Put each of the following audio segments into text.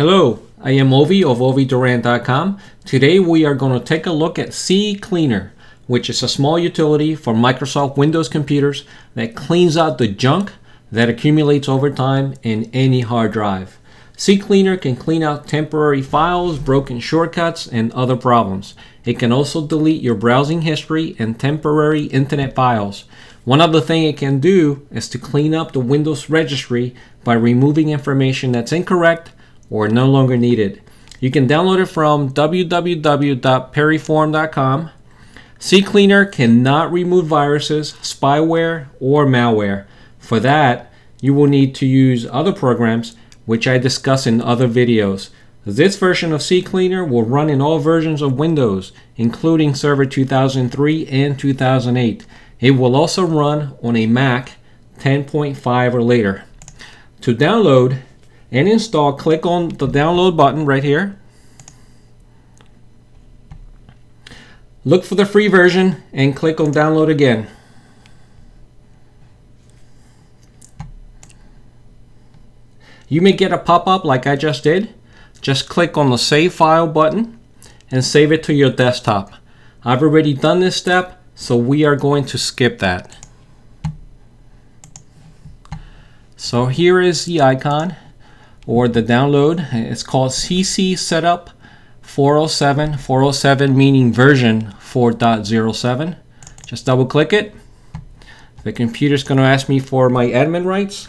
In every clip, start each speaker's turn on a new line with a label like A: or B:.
A: Hello, I am Ovi of OviDuran.com. Today we are going to take a look at CCleaner, which is a small utility for Microsoft Windows computers that cleans out the junk that accumulates over time in any hard drive. CCleaner can clean out temporary files, broken shortcuts, and other problems. It can also delete your browsing history and temporary internet files. One other thing it can do is to clean up the Windows registry by removing information that's incorrect or no longer needed. You can download it from www.piriform.com. CCleaner cannot remove viruses, spyware, or malware. For that, you will need to use other programs which I discuss in other videos. This version of CCleaner will run in all versions of Windows, including Server 2003 and 2008. It will also run on a Mac 10.5 or later. To download and install, click on the download button right here. Look for the free version and click on download again. You may get a pop-up like I just did. Just click on the save file button and save it to your desktop. I've already done this step so we are going to skip that. So here is the icon or the download. It's called CC Setup 407. 407 meaning version 4.07. Just double click it. The computer's going to ask me for my admin rights.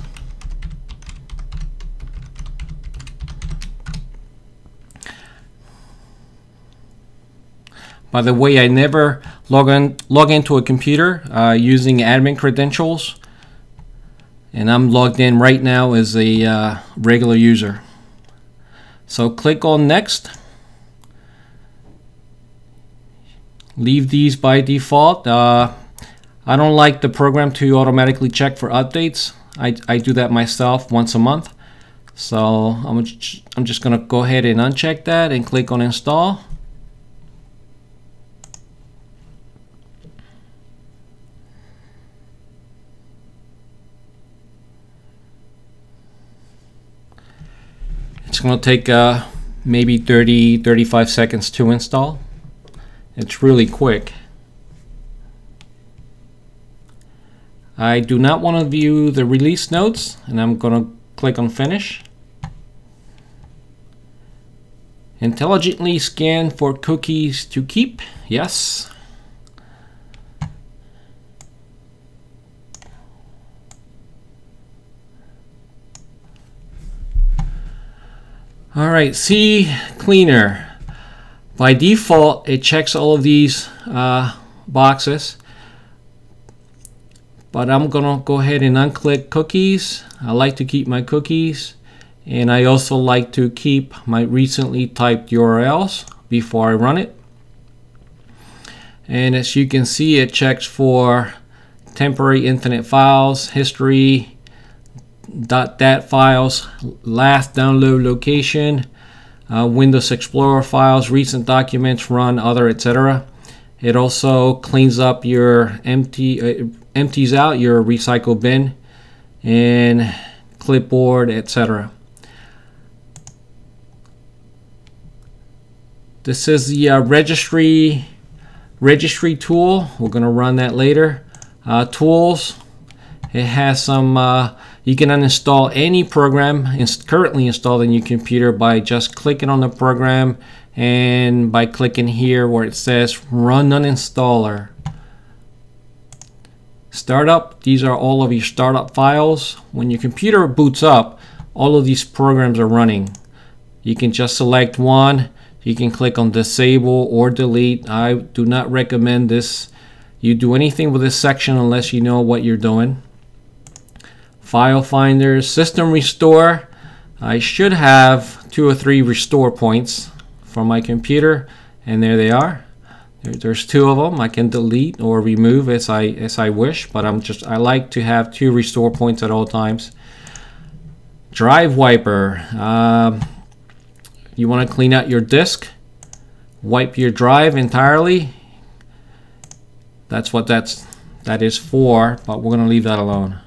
A: By the way, I never log, in, log into a computer uh, using admin credentials. And I'm logged in right now as a uh, regular user. So click on next. Leave these by default. Uh, I don't like the program to automatically check for updates. I, I do that myself once a month. So I'm, I'm just going to go ahead and uncheck that and click on install. Going to take uh, maybe 30, 35 seconds to install. It's really quick. I do not want to view the release notes and I'm going to click on finish. Intelligently scan for cookies to keep. Yes. All right, C cleaner. By default, it checks all of these uh, boxes. But I'm gonna go ahead and unclick cookies. I like to keep my cookies. And I also like to keep my recently typed URLs before I run it. And as you can see, it checks for temporary internet files, history, .dat files, last download location, uh, Windows Explorer files, recent documents, run, other, etc. It also cleans up your empty, uh, empties out your recycle bin and clipboard, etc. This is the uh, registry registry tool. We're going to run that later. Uh, tools. It has some uh, you can uninstall any program currently installed in your computer by just clicking on the program and by clicking here where it says run uninstaller. Startup, these are all of your startup files. When your computer boots up, all of these programs are running. You can just select one. You can click on disable or delete. I do not recommend this. You do anything with this section unless you know what you're doing. File Finder, System Restore. I should have two or three restore points for my computer, and there they are. There, there's two of them. I can delete or remove as I as I wish, but I'm just I like to have two restore points at all times. Drive Wiper. Um, you want to clean out your disk, wipe your drive entirely. That's what that's that is for, but we're going to leave that alone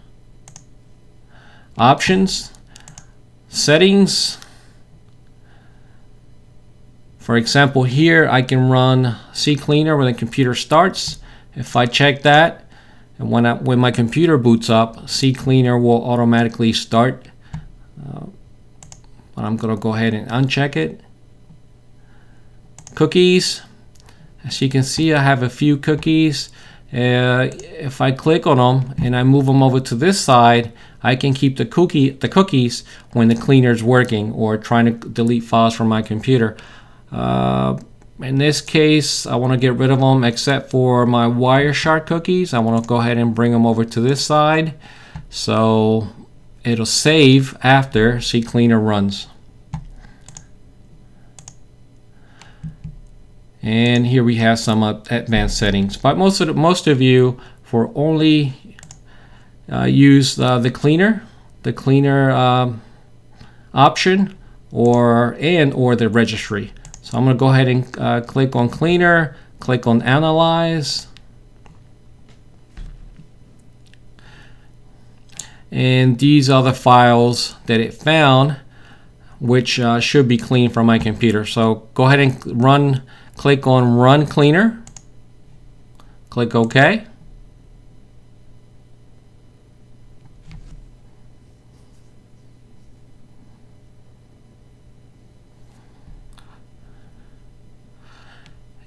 A: options, settings, For example, here I can run CCleaner when the computer starts. If I check that, and when, I, when my computer boots up, CCleaner will automatically start. Uh, but I'm going to go ahead and uncheck it. Cookies. As you can see, I have a few cookies. Uh, if I click on them and I move them over to this side, I can keep the cookie the cookies when the cleaner is working or trying to delete files from my computer. Uh, in this case, I want to get rid of them except for my Wireshark cookies. I want to go ahead and bring them over to this side. So it'll save after CCleaner runs. And here we have some advanced settings. But most of the, most of you, for only uh, use uh, the cleaner, the cleaner um, option, or and or the registry. So I'm going to go ahead and uh, click on Cleaner, click on Analyze. And these are the files that it found, which uh, should be clean from my computer. So go ahead and run, click on Run Cleaner. Click OK.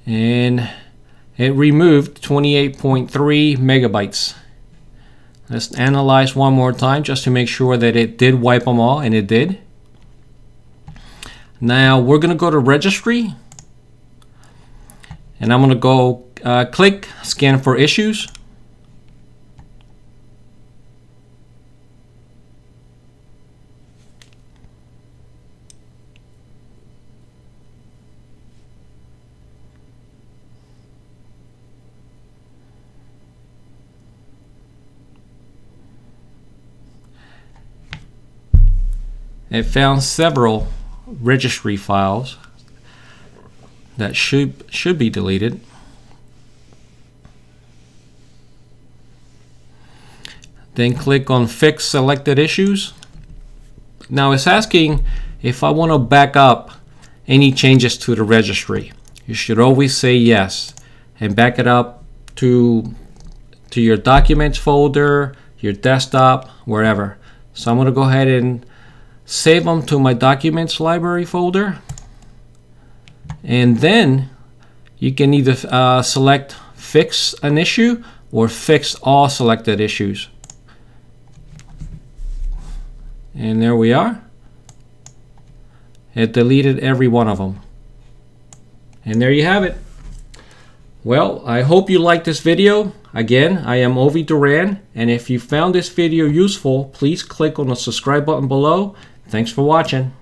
A: and it removed 28.3 megabytes. Let's analyze one more time just to make sure that it did wipe them all, and it did. Now we're going to go to registry, and I'm going to go uh, click scan for issues. It found several registry files that should should be deleted. Then click on Fix Selected Issues. Now it's asking if I want to back up any changes to the registry. You should always say yes and back it up to to your documents folder, your desktop, wherever. So I'm going to go ahead and save them to my documents library folder and then you can either uh, select fix an issue or fix all selected issues. And there we are. It deleted every one of them and there you have it. Well I hope you liked this video. Again, I am Ovi Duran, and if you found this video useful, please click on the subscribe button below. Thanks for watching.